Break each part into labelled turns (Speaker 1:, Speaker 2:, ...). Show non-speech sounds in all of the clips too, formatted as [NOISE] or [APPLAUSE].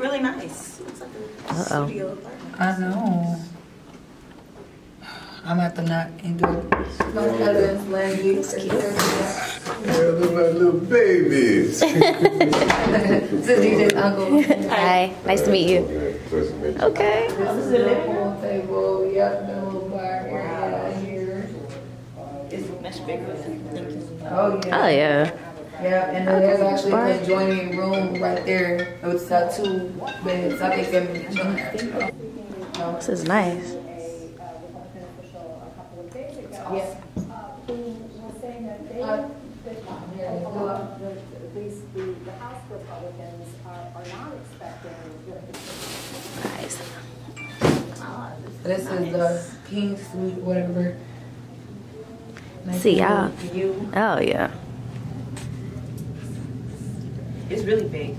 Speaker 1: really nice. Looks like a
Speaker 2: Uh-oh.
Speaker 1: studio apartment.
Speaker 3: I know. I'm at the knock and do it. No evidence, Landy.
Speaker 4: Yeah, look like little babies.
Speaker 3: This is DJ's uncle. [LAUGHS]
Speaker 2: Hi, nice to meet you.
Speaker 4: To meet you.
Speaker 2: Okay.
Speaker 3: This is the pool table. Yep, the little bar area here.
Speaker 1: It's much bigger than
Speaker 3: Oh, yeah.
Speaker 2: Oh yeah.
Speaker 3: Yeah, and then there's actually an adjoining room right there. It's got two beds. I think they're.
Speaker 2: This is nice.
Speaker 3: Yeah.
Speaker 5: These, the, the House Republicans are, are not expecting
Speaker 2: Nice.
Speaker 3: This is the King Suite, whatever. Nice
Speaker 2: See y'all. Oh yeah.
Speaker 1: It's really big.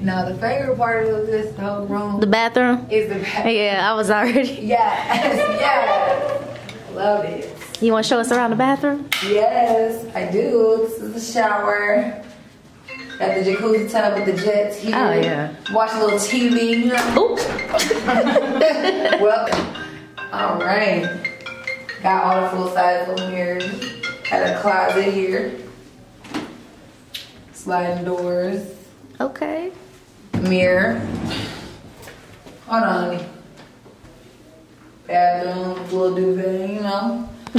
Speaker 3: Now the favorite part of this whole room
Speaker 2: The bathroom.
Speaker 3: is the bathroom.
Speaker 2: Yeah, I was already. [LAUGHS]
Speaker 3: Yes, yes. Love it.
Speaker 2: You want to show us around the bathroom?
Speaker 3: Yes, I do. This is the shower. Got the jacuzzi tub with the jets here.
Speaker 2: Oh, yeah.
Speaker 3: Watch a little TV. You know?
Speaker 2: Oop. [LAUGHS]
Speaker 3: well, all right. Got all the full size little mirrors. Got a closet here. Sliding doors.
Speaker 2: Okay.
Speaker 3: Mirror. Hold on, honey. Bathroom, little duvet, you know. [LAUGHS]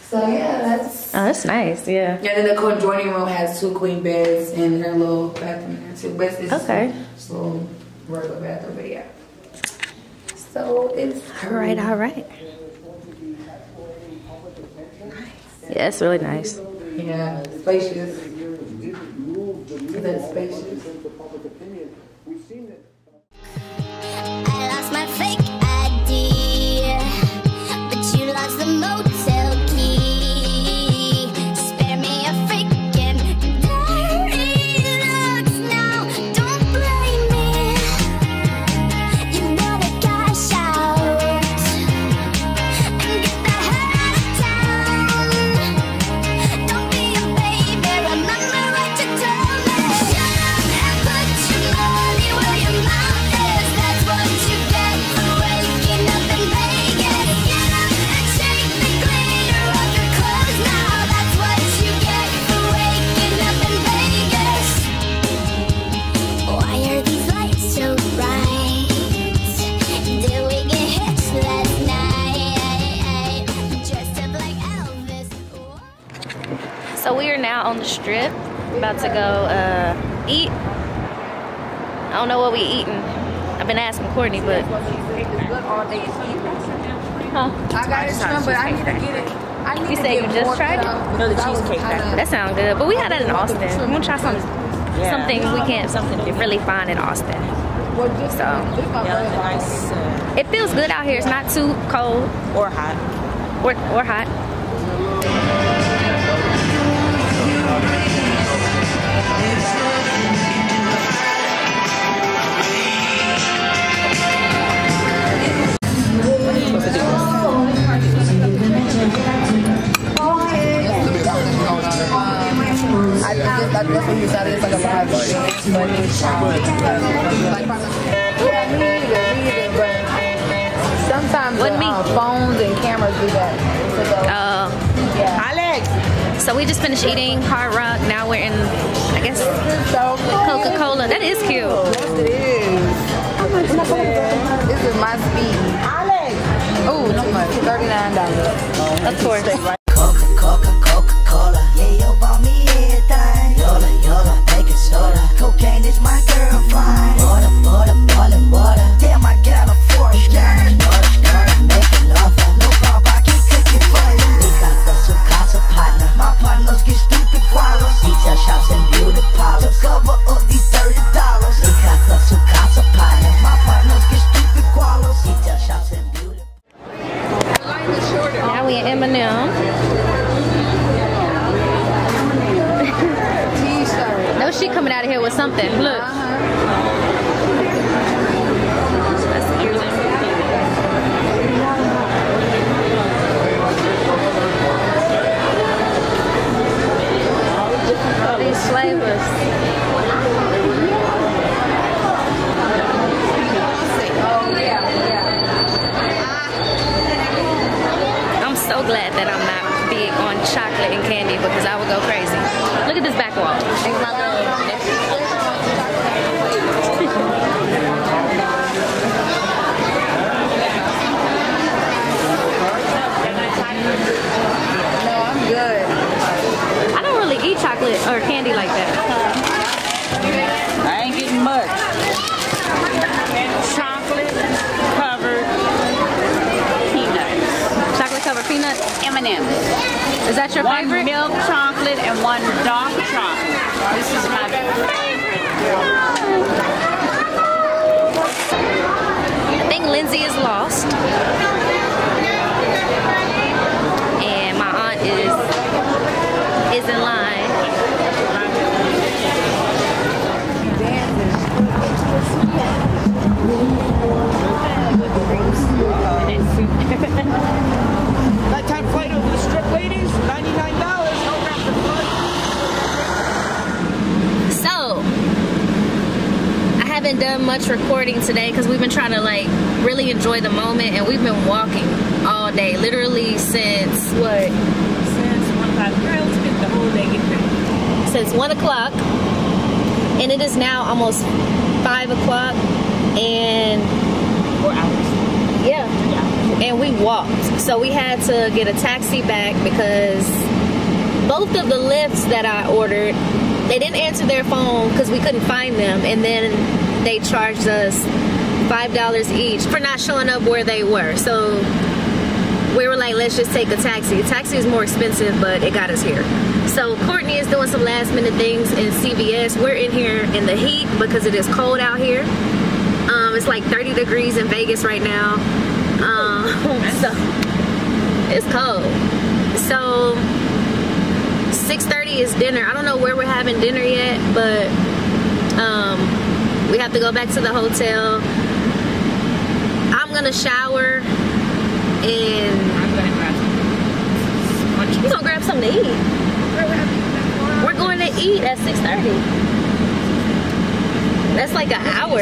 Speaker 3: so yeah, that's.
Speaker 2: Oh, that's nice. Yeah.
Speaker 3: Yeah, then the conjoining room has two queen beds and her little bathroom there too. But it's
Speaker 2: Okay.
Speaker 3: just a little regular bathroom, but yeah. So it's
Speaker 2: All right. All right. Yeah, it's really nice.
Speaker 3: yeah, spacious. Is that spacious?
Speaker 2: To go uh, eat. I don't know what we eating. I've been asking Courtney, but
Speaker 3: It's good all day.
Speaker 2: huh?
Speaker 3: I got it some, but I need to get it. I need
Speaker 2: You
Speaker 3: to
Speaker 2: say you just tried it?
Speaker 1: No, the
Speaker 3: That
Speaker 1: Cheesecake Factory.
Speaker 2: That sounds good. But we had that in Austin. We want to try something,
Speaker 1: Yeah.
Speaker 2: something we can't something really find in Austin. So,
Speaker 1: Yeah, nice uh,
Speaker 2: It feels good out here. It's not too cold
Speaker 1: or hot.
Speaker 2: or or hot.
Speaker 3: Yeah, me either, me either, but sometimes
Speaker 2: Wasn't
Speaker 3: the,
Speaker 2: me.
Speaker 3: uh, phones and cameras do that. So
Speaker 2: Uh,
Speaker 3: yeah.
Speaker 1: Alex!
Speaker 2: so we just finished eating Hard Rock. Now we're in, I guess,
Speaker 3: So
Speaker 2: Coca Cola. That is cute.
Speaker 3: Yes, it is. This is my speed.
Speaker 1: Alex!
Speaker 3: Oh, too much. Thirty-nine dollars.
Speaker 2: Of course.
Speaker 6: Coca, Coca, Coca Cola. Yeah, you bought me
Speaker 2: chocolate or candy like that.
Speaker 7: I ain't getting much. Chocolate covered peanuts.
Speaker 2: Chocolate covered peanuts.
Speaker 7: M&M's.
Speaker 2: Is that your
Speaker 7: One
Speaker 2: favorite?
Speaker 7: milk chocolate and one dark chocolate. This is my favorite.
Speaker 2: I think Lindsay is lost. And my aunt is is in line.
Speaker 8: Nighttime flight over the strip, ladies. $99. No rapid.
Speaker 2: So, I haven't done much recording today because we've been trying to like really enjoy the moment and we've been walking all day, literally since what?
Speaker 7: Since one time, girl, spent the whole day getting ready.
Speaker 2: Since one o'clock, and it is now almost five o'clock, and
Speaker 7: Four hours.
Speaker 2: yeah, and we walked. So we had to get a taxi back because both of the Lyfts that I ordered, they didn't answer their phone because we couldn't find them, and then they charged us five dollars each for not showing up where they were. So we were like, let's just take a taxi. A taxi is more expensive, but it got us here. So Courtney is doing some last minute things in CVS. We're in here in the heat because it is cold out here. Um, it's like 30 degrees in Vegas right now. Um, [LAUGHS] so it's cold. So 6:30 is dinner. I don't know where we're having dinner yet, but um, we have to go back to the hotel. I'm gonna shower and
Speaker 7: I'm gonna grab some.
Speaker 2: we're gonna grab something to eat. We're going to eat at 6:30. That's like an hour,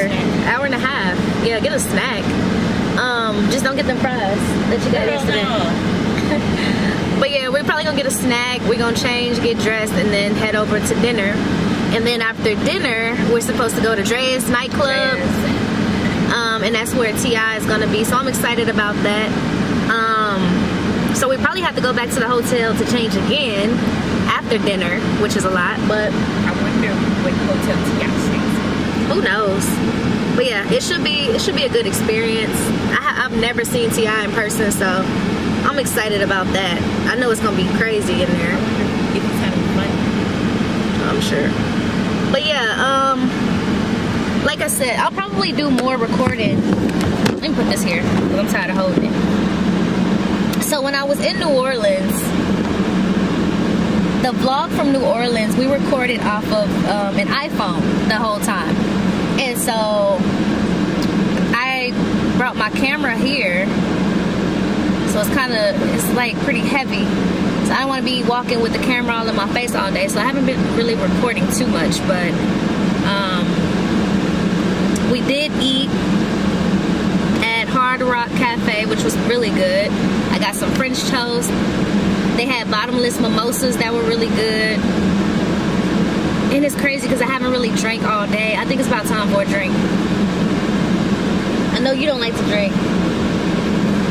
Speaker 2: hour and a half. Yeah, get a snack. Um, just don't get them fries that you got yesterday. [LAUGHS] But yeah, we're probably gonna get a snack. We're gonna change, get dressed, and then head over to dinner. And then after dinner, we're supposed to go to Drai's nightclub, um, and that's where T.I. is gonna be. So I'm excited about that. Um, so we probably have to go back to the hotel to change again after dinner, which is a lot, but
Speaker 7: I wonder what hotel stays.
Speaker 2: who knows? But yeah, it should be it should be a good experience. I, I've never seen T.I. in person, so I'm excited about that. I know it's gonna be crazy in there.
Speaker 7: If it's having fun.
Speaker 2: I'm sure. But yeah, um, like I said, I'll probably do more recording. Let me put this here because I'm tired of holding it. So when I was in New Orleans, the vlog from New Orleans, we recorded off of um, an iPhone the whole time, and so I brought my camera here. So it's kind of it's like pretty heavy. So I don't want to be walking with the camera all in my face all day. So I haven't been really recording too much, but um, we did eat at Hard Rock Cafe, which was really good. I got some French toast. They had bottomless mimosas that were really good. And it's crazy because I haven't really drank all day. I think it's about time for a drink. I know you don't like to drink.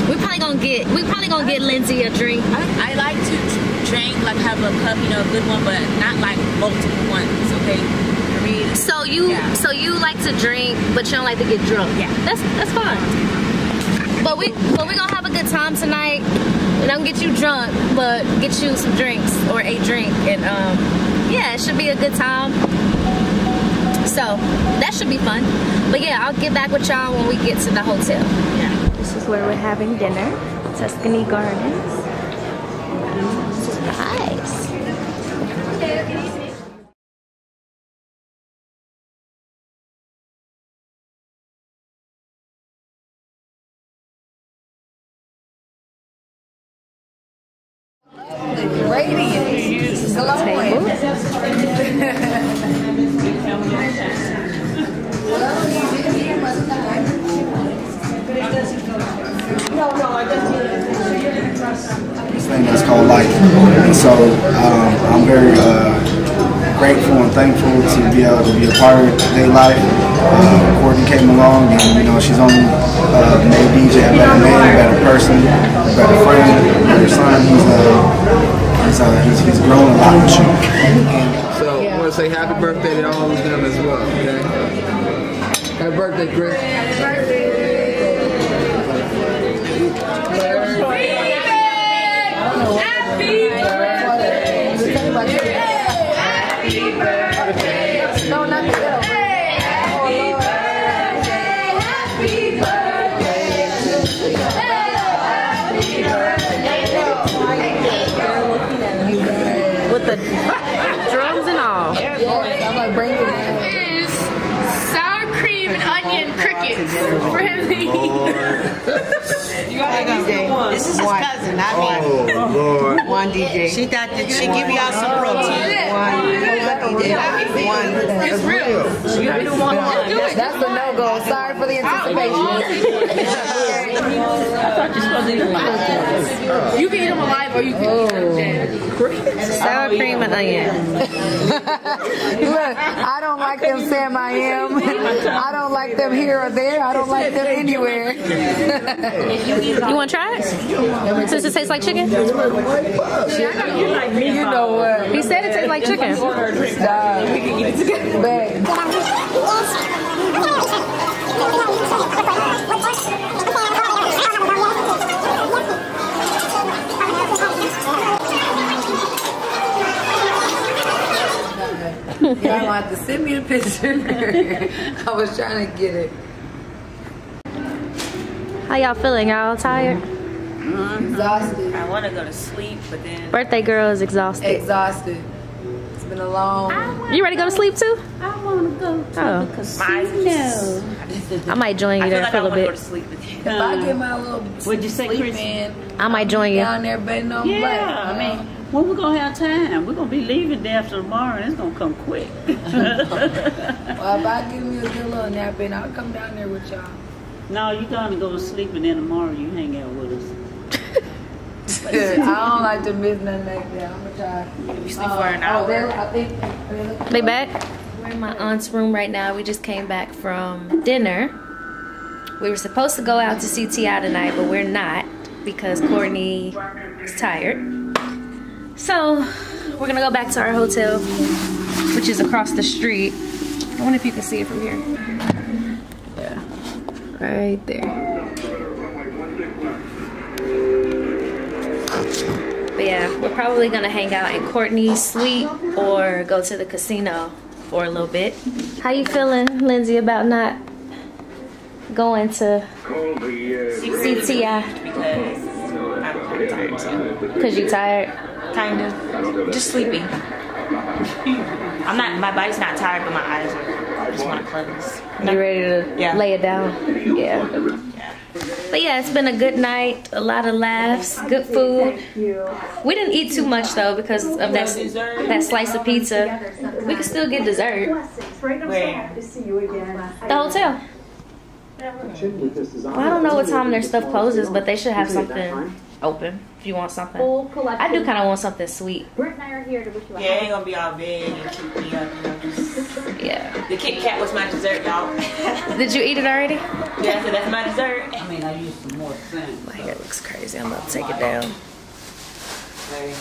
Speaker 2: We probably gonna get we probably gonna get Lindsay a drink.
Speaker 7: I, I like to drink, like have a cup, you know, a good one, but not like multiple ones, okay?
Speaker 2: So you
Speaker 7: Yeah.
Speaker 2: so you like to drink, but you don't like to get drunk.
Speaker 7: Yeah.
Speaker 2: That's that's fine. But we but we gonna have a good time tonight. We don't get you drunk, but get you some drinks or a drink, and um, yeah, it should be a good time. So that should be fun. But yeah, I'll get back with y'all when we get to the hotel.
Speaker 7: yeah.
Speaker 2: This is where we're having dinner, Tuscany Gardens.
Speaker 3: Radiant. Glowing.
Speaker 9: thing that's called life. And so um, I'm very uh, grateful and thankful to be able to be a part of their life. Uh, Courtney came along and you know she's only uh, made DJ a better man, a better person, a better friend, a better son. He's uh, he's, uh, he's, he's grown a lot with you.
Speaker 3: So I want to say happy birthday to all of them as well. Okay. Happy birthday, Chris. No,
Speaker 2: all.
Speaker 3: I'm like, bring it back.
Speaker 10: is sour cream and onion crickets for him to eat.
Speaker 11: This is his cousin, not me.
Speaker 4: Oh, Lord.
Speaker 11: One DJ. She thought that she give y'all some protein. One, one DJ. One.
Speaker 10: It's real.
Speaker 3: You do one one. That's a no go. Sorry for the anticipation. [LAUGHS]
Speaker 10: You can eat them alive or you can eat them dead.
Speaker 2: Sour cream and onion. [LAUGHS]
Speaker 3: Look, I don't like them Sam I am. I don't like them here or there. I don't like them anywhere. [LAUGHS]
Speaker 2: You want to try it? Since it tastes like chicken?
Speaker 3: you know what?
Speaker 2: He said it tastes like chicken.
Speaker 3: Stop. We can eat it together. Babe. Y'all have to send me the picture. [LAUGHS] I was trying to get it.
Speaker 2: How y'all feeling? Y'all tired? Mm-hmm.
Speaker 3: Exhausted.
Speaker 7: I want to go to sleep, but then
Speaker 2: Birthday girl is exhausted.
Speaker 3: Exhausted. It's been a long.
Speaker 2: You ready to go to sleep too?
Speaker 11: I want to go
Speaker 2: Oh,
Speaker 7: my
Speaker 2: I might join you there
Speaker 7: like
Speaker 2: for
Speaker 7: I
Speaker 2: a
Speaker 7: want to go
Speaker 2: little
Speaker 7: to
Speaker 2: bit.
Speaker 7: sleep, but then
Speaker 3: If I get my little
Speaker 11: What'd you say,
Speaker 3: sleep
Speaker 11: Chris?
Speaker 3: in,
Speaker 2: I might join you.
Speaker 3: down there betting on
Speaker 11: Yeah,
Speaker 3: black.
Speaker 11: I mean, when we gonna have time? We're gonna be leaving day after tomorrow, and it's gonna come quick. [LAUGHS]
Speaker 3: Well, if I give me a good little nap in, I'll come down there with y'all.
Speaker 11: no, you gonna go to sleep, and then tomorrow you hang out with us.
Speaker 3: I don't like to miss nothing like that. I'm gonna try.
Speaker 7: we sleep for an uh, oh, hour.
Speaker 3: Oh, there, I think.
Speaker 2: They back? We're in my aunt's room right now. We just came back from dinner. We were supposed to go out to see T.I. tonight, but we're not because Courtney is tired. So we're gonna go back to our hotel, which is across the street. I wonder if you can see it from here. Yeah, right there. But yeah, we're probably gonna hang out in Courtney's suite or go to the casino for a little bit. How you feeling, Lindsay, about not going to see T.I.?
Speaker 7: because I'm kind of tired too.
Speaker 2: Cause you tired?
Speaker 7: Kind of. Just sleepy. I'm not. My body's not tired, but my eyes are. I just want to close.
Speaker 2: You ready to
Speaker 7: Yeah.
Speaker 2: lay it down? Yeah. But yeah, it's been a good night. A lot of laughs, good food. We didn't eat too much though because of that that slice of pizza. We can still get dessert.
Speaker 7: Where?
Speaker 2: The hotel. Well, I don't know what time their stuff closes, but they should have something open if you want something. I do kind of want something sweet.
Speaker 10: Brent and I are here to wish you
Speaker 7: Yeah, it ain't gonna be all big and keep me up. You know, just
Speaker 2: Yeah.
Speaker 7: the Kit Kat was my dessert, y'all. [LAUGHS]
Speaker 2: Did you eat it already?
Speaker 7: yeah, so that's my dessert.
Speaker 11: I mean, I use some more sand.
Speaker 2: My hair looks crazy. I'm about to take it down.
Speaker 11: Hey.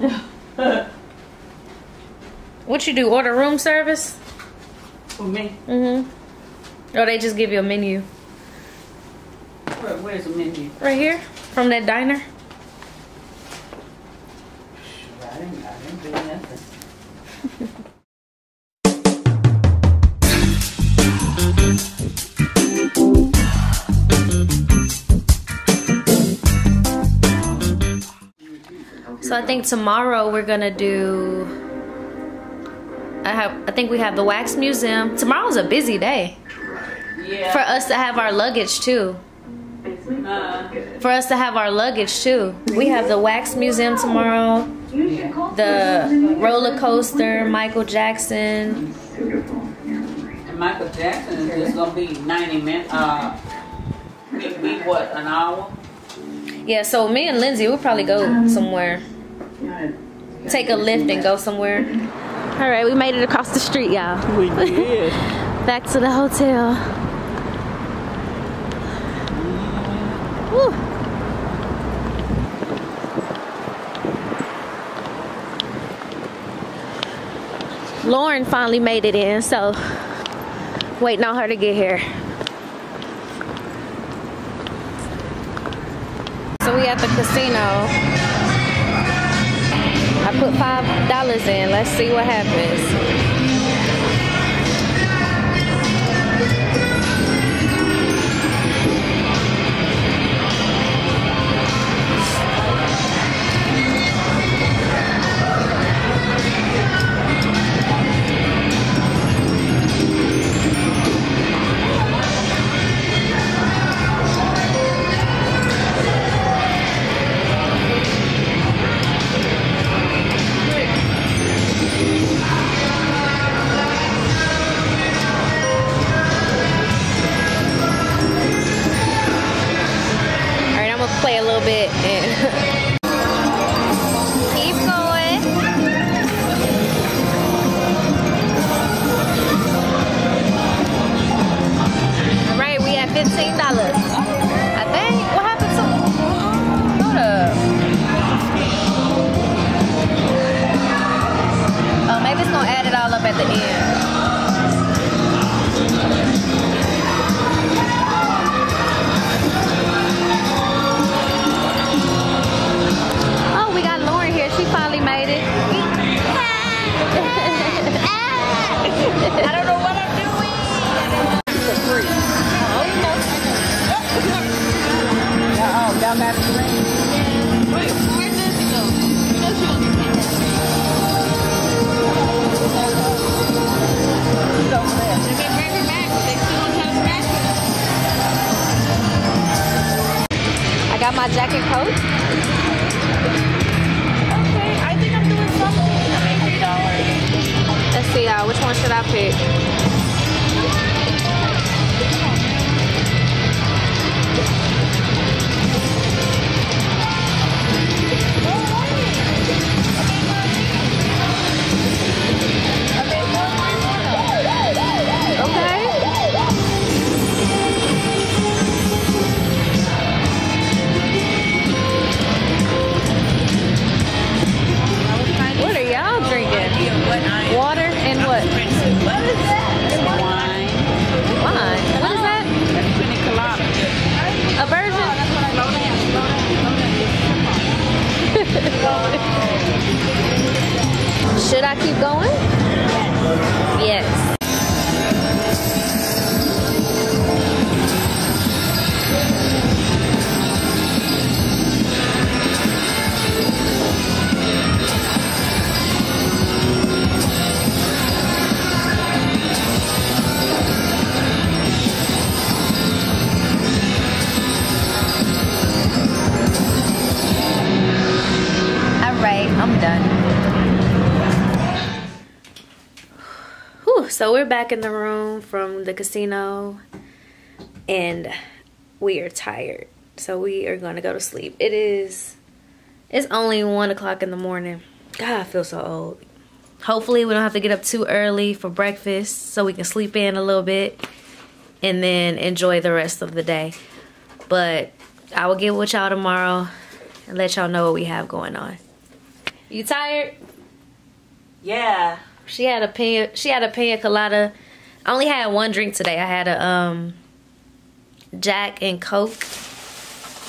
Speaker 11: Hey. [LAUGHS]
Speaker 2: What you do? Order room service?
Speaker 11: For me,
Speaker 2: Mm-hmm. Or they just give you a menu
Speaker 11: where, where's the menu?
Speaker 2: right here from that diner.
Speaker 11: I didn't, I didn't do nothing.
Speaker 2: So I think tomorrow we're gonna do. I have. I think we have the wax museum. Tomorrow's a busy day
Speaker 11: Yeah.
Speaker 2: for us to have our luggage too.
Speaker 11: Uh,
Speaker 2: For us to have our luggage too. We have the wax museum tomorrow. The roller coaster, Michael Jackson.
Speaker 11: and Michael Jackson is just gonna be 90 minutes. Uh, be, be what, an hour?
Speaker 2: Yeah, so me and Lindsay, we'll probably go somewhere. Take a Lyft and go somewhere. All right, we made it across the street, y'all.
Speaker 8: We did. [LAUGHS]
Speaker 2: Back to the hotel. Woo. Lauren finally made it in, so waiting on her to get here. So we at the casino. I put five dollars in. Let's see what happens. I got back in the room from the casino and we are tired. So we are gonna go to sleep. It is it's only one o'clock in the morning. God, I feel so old. Hopefully we don't have to get up too early for breakfast so we can sleep in a little bit and then enjoy the rest of the day. But I will get with y'all tomorrow and let y'all know what we have going on. You tired?
Speaker 7: Yeah.
Speaker 2: She had a pina, she had a pina colada. I only had one drink today. I had a um Jack and Coke.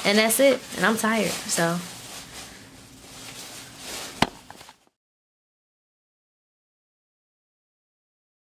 Speaker 2: And that's it. And I'm tired. So